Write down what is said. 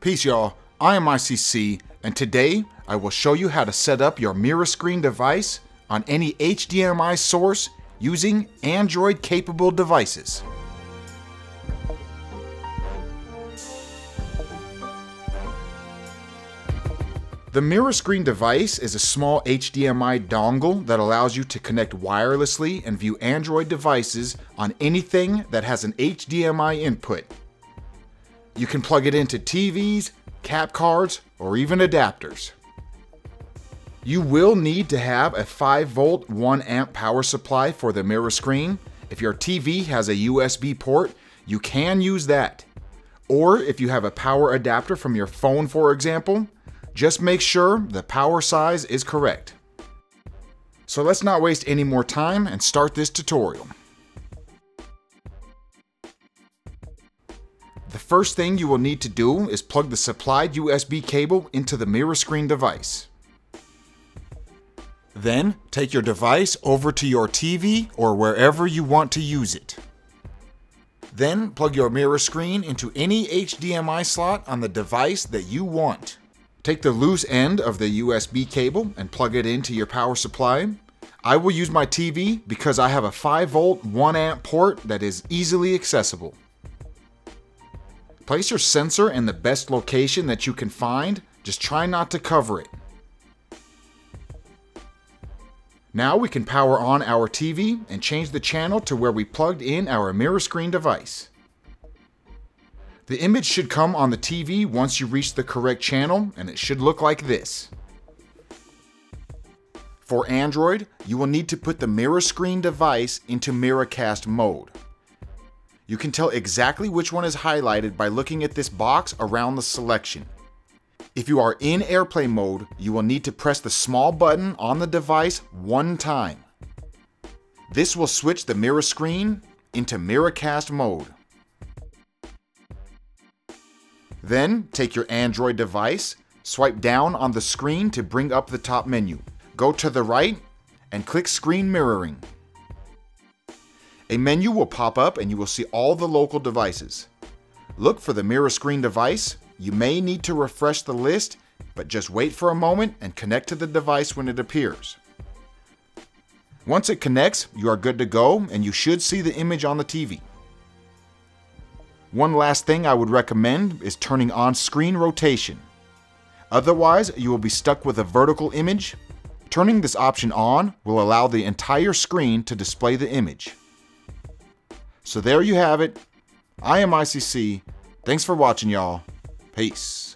Peace, y'all. I am ICC, and today I will show you how to set up your MiraScreen device on any HDMI source using Android capable devices. The MiraScreen device is a small HDMI dongle that allows you to connect wirelessly and view Android devices on anything that has an HDMI input. You can plug it into TVs, cap cards, or even adapters. You will need to have a 5 volt 1 amp power supply for the MiraScreen. If your TV has a USB port, you can use that. Or if you have a power adapter from your phone, for example, just make sure the power size is correct. So let's not waste any more time and start this tutorial. The first thing you will need to do is plug the supplied USB cable into the MiraScreen device. Then, take your device over to your TV or wherever you want to use it. Then, plug your MiraScreen into any HDMI slot on the device that you want. Take the loose end of the USB cable and plug it into your power supply. I will use my TV because I have a 5 volt 1 amp port that is easily accessible. Place your sensor in the best location that you can find, just try not to cover it. Now we can power on our TV and change the channel to where we plugged in our MiraScreen device. The image should come on the TV once you reach the correct channel, and it should look like this. For Android, you will need to put the MiraScreen device into Miracast mode. You can tell exactly which one is highlighted by looking at this box around the selection. If you are in AirPlay mode, you will need to press the small button on the device one time. This will switch the MiraScreen into Miracast mode. Then take your Android device, swipe down on the screen to bring up the top menu. Go to the right and click Screen Mirroring. A menu will pop up and you will see all the local devices. Look for the MiraScreen device. You may need to refresh the list, but just wait for a moment and connect to the device when it appears. Once it connects, you are good to go and you should see the image on the TV. One last thing I would recommend is turning on screen rotation. Otherwise, you will be stuck with a vertical image. Turning this option on will allow the entire screen to display the image. So there you have it. I am ICC. Thanks for watching, y'all. Peace.